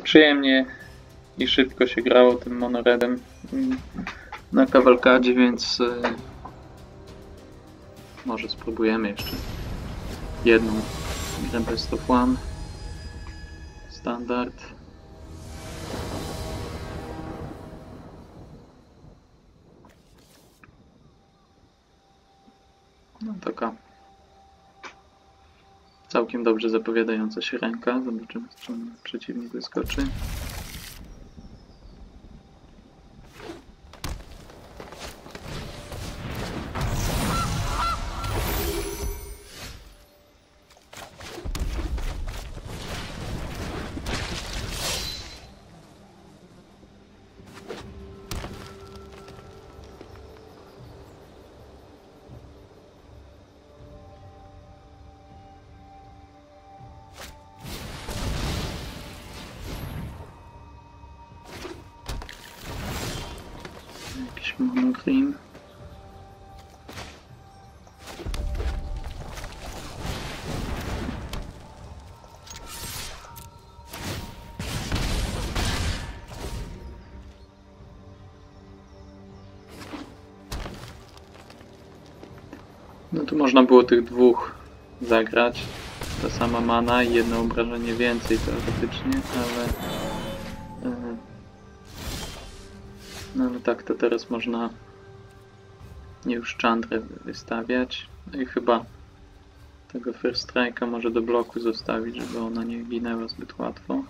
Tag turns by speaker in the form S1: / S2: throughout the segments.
S1: przyjemnie i szybko się grało tym monoredem mm, na kawalkadzie, więc y, może spróbujemy jeszcze jedną grę Best of One. Standard. Dobrze zapowiadająca się ręka. Zobaczymy, z czym przeciwnik wyskoczy. Jakiś monochrome. No tu można było tych dwóch zagrać. Ta sama mana i jedno obrażenie więcej teoretycznie, ale... no ale tak to teraz można już Chandrę wystawiać. No i chyba tego First Strike'a może do bloku zostawić, żeby ona nie ginęła zbyt łatwo.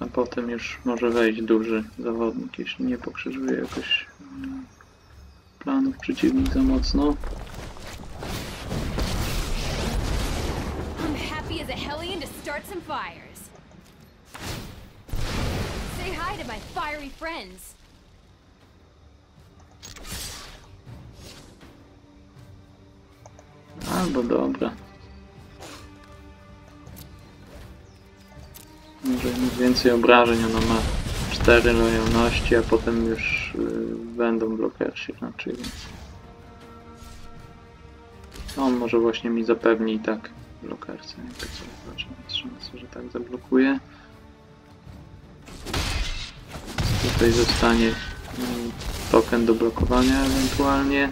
S1: A potem już może wejść duży zawodnik, jeśli nie pokrzyżuje jakoś mm, planów przeciwnik za mocno.
S2: I'm happy as a hellion to start some fires. Say hi to my fiery friends.
S1: Albo dobra. Może więcej obrażeń, ona ma 4 lojalności, a potem już y, będą blokersi raczej, więc... On może właśnie mi zapewni i tak blokerce. Zobaczymy, jest szansa, że tak zablokuje. Tutaj zostanie mm, token do blokowania ewentualnie.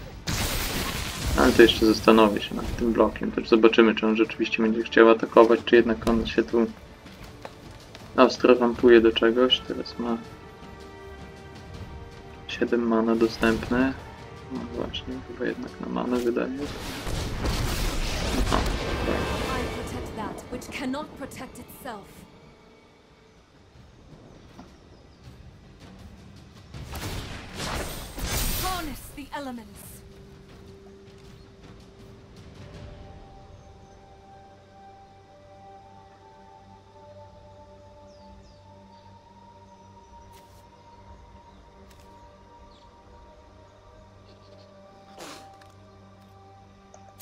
S1: Ale to jeszcze zastanowię się nad tym blokiem. Też zobaczymy, czy on rzeczywiście będzie chciał atakować, czy jednak on się tu ostro wampuje do czegoś. Teraz ma 7 mana dostępne. No właśnie, chyba jednak na manę wydaje. Aha,
S2: Harness the elements.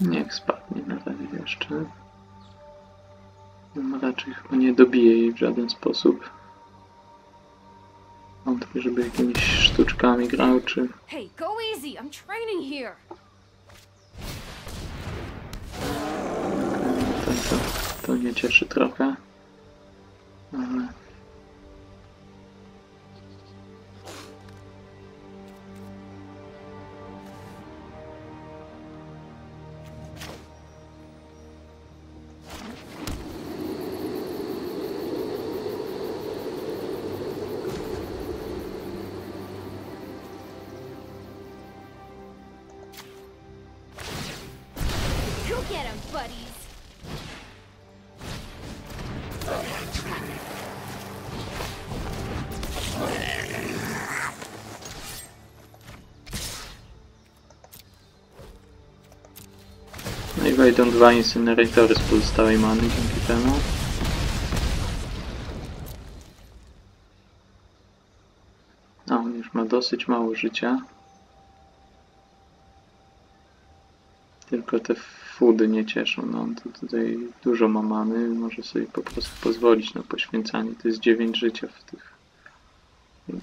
S1: Niech spadnie na razie jeszcze. No, raczej chyba nie dobije jej w żaden sposób. Wątpię, żeby jakimiś sztuczkami grał, czy...
S2: Hey, go easy. I'm training here.
S1: To, to, to nie cieszy trochę. Ale...
S2: get him, buddies.
S1: No i wejdą dwa Incineratory z pozostałej many dzięki temu. A on już ma dosyć mało życia. Tylko te foody nie cieszą. No tu tutaj dużo ma many, może sobie po prostu pozwolić na poświęcanie. To jest 9 życia w tych. No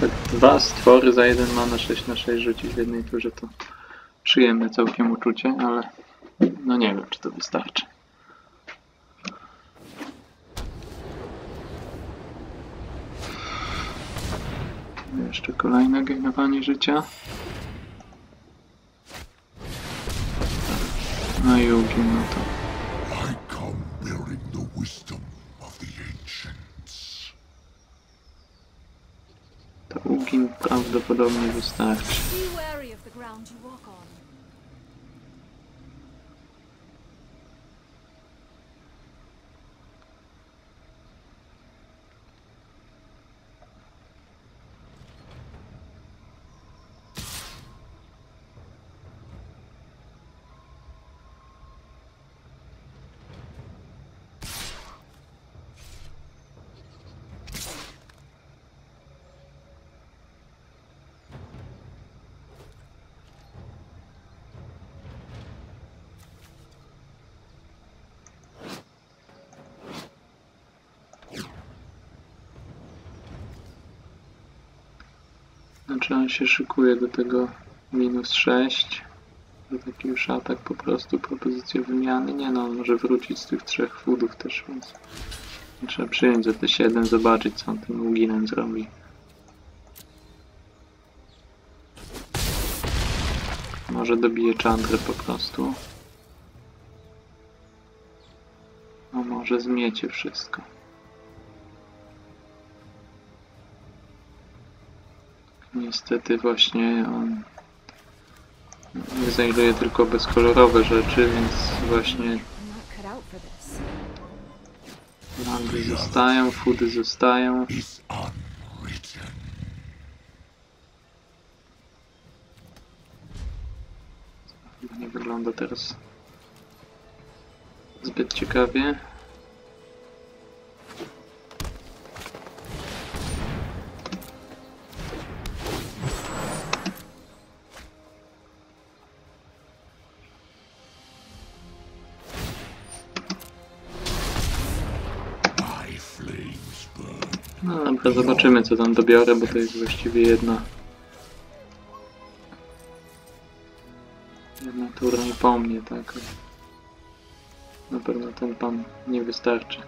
S1: tak, dwa stwory za jeden mana 6 na 6 rzucić w jednej turze to przyjemne całkiem uczucie, ale no nie wiem, czy to wystarczy. Jeszcze kolejne gejnowanie życia. No i Ugin, no to. To Ugin prawdopodobnie wystarczy. Znaczy on się szykuje do tego minus 6. Do taki już atak po prostu, propozycja wymiany. Nie no, on może wrócić z tych trzech foodów też, więc trzeba przyjąć za te 7, zobaczyć co on tym Uginem zrobi. Może dobije Chandrę po prostu. A może zmiecie wszystko. Niestety właśnie on znajduje tylko bezkolorowe rzeczy, więc właśnie landy zostają, foody zostają. Nie wygląda teraz zbyt ciekawie. No dobra, zobaczymy co tam dobiorę, bo to jest właściwie jedna jedna tura i po mnie, tak. Na pewno ten pan nie wystarczy.